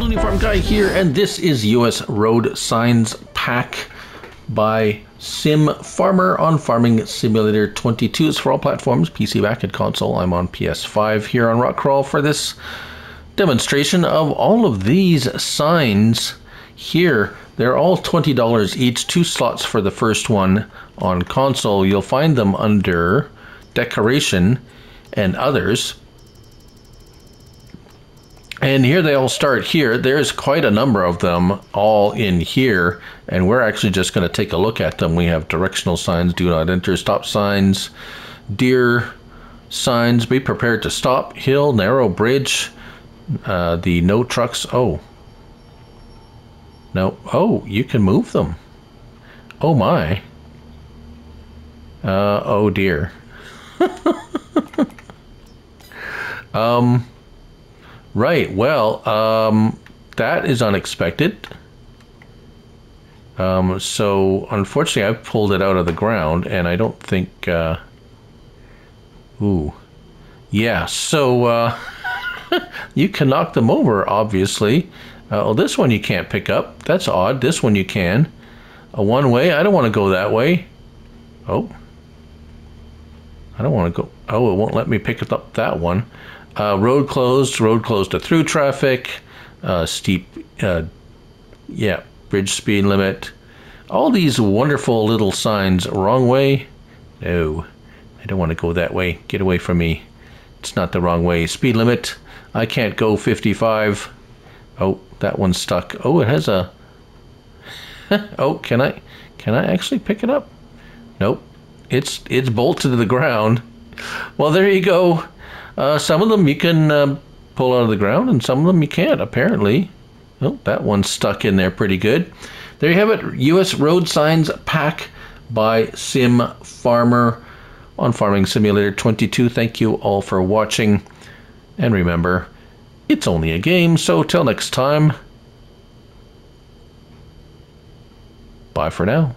Guy here, and this is US Road Signs Pack by SimFarmer on Farming Simulator 22. It's for all platforms, PC, Mac, and console. I'm on PS5 here on Rock Crawl for this demonstration of all of these signs here. They're all $20 each, two slots for the first one on console. You'll find them under Decoration and Others. And here they all start here. There's quite a number of them all in here, and we're actually just going to take a look at them. We have directional signs, do not enter, stop signs, deer signs, be prepared to stop, hill, narrow bridge, uh, the no trucks. Oh, no. Oh, you can move them. Oh my. Uh, oh dear. um, Right. Well, um, that is unexpected. Um, so, unfortunately, I've pulled it out of the ground, and I don't think. Uh, ooh. Yeah, so uh, you can knock them over, obviously. Uh, well, this one you can't pick up. That's odd. This one you can. A one way? I don't want to go that way. Oh. I don't want to go. Oh, it won't let me pick up that one. Uh, road closed, road closed to through traffic, uh, steep, uh, yeah, bridge speed limit. All these wonderful little signs. Wrong way? No, I don't want to go that way. Get away from me. It's not the wrong way. Speed limit. I can't go 55. Oh, that one's stuck. Oh, it has a. oh, can I? Can I actually pick it up? Nope. It's it's bolted to the ground. Well, there you go. Uh, some of them you can uh, pull out of the ground, and some of them you can't, apparently. Oh, that one's stuck in there pretty good. There you have it U.S. Road Signs Pack by Sim Farmer on Farming Simulator 22. Thank you all for watching. And remember, it's only a game, so till next time, bye for now.